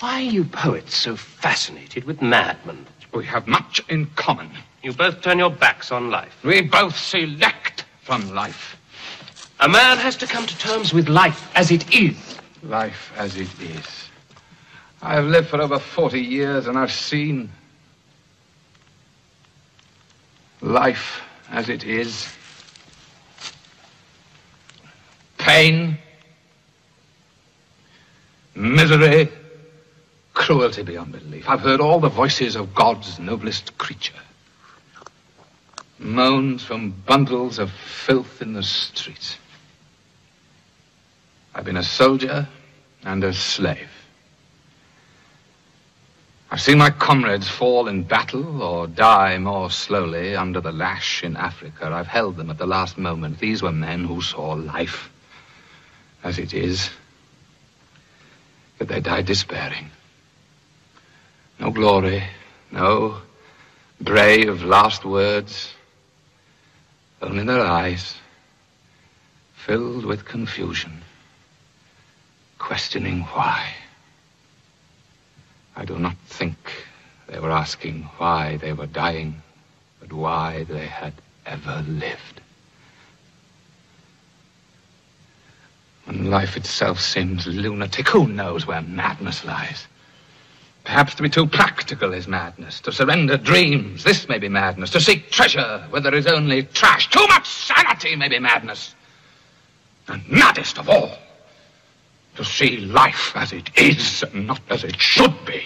Why are you poets so fascinated with madmen? We have much in common. You both turn your backs on life. We both select from life. A man has to come to terms with life as it is. Life as it is. I have lived for over 40 years and I've seen life as it is. Pain, misery, cruelty beyond belief. I've heard all the voices of God's noblest creature. Moans from bundles of filth in the streets. I've been a soldier and a slave. I've seen my comrades fall in battle or die more slowly under the lash in Africa. I've held them at the last moment. These were men who saw life as it is. But they died despairing. Glory, no brave last words, only their eyes filled with confusion, questioning why. I do not think they were asking why they were dying, but why they had ever lived. When life itself seems lunatic, who knows where madness lies? Perhaps to be too practical is madness. To surrender dreams, this may be madness. To seek treasure where there is only trash. Too much sanity may be madness. And maddest of all, to see life as it is and not as it should be.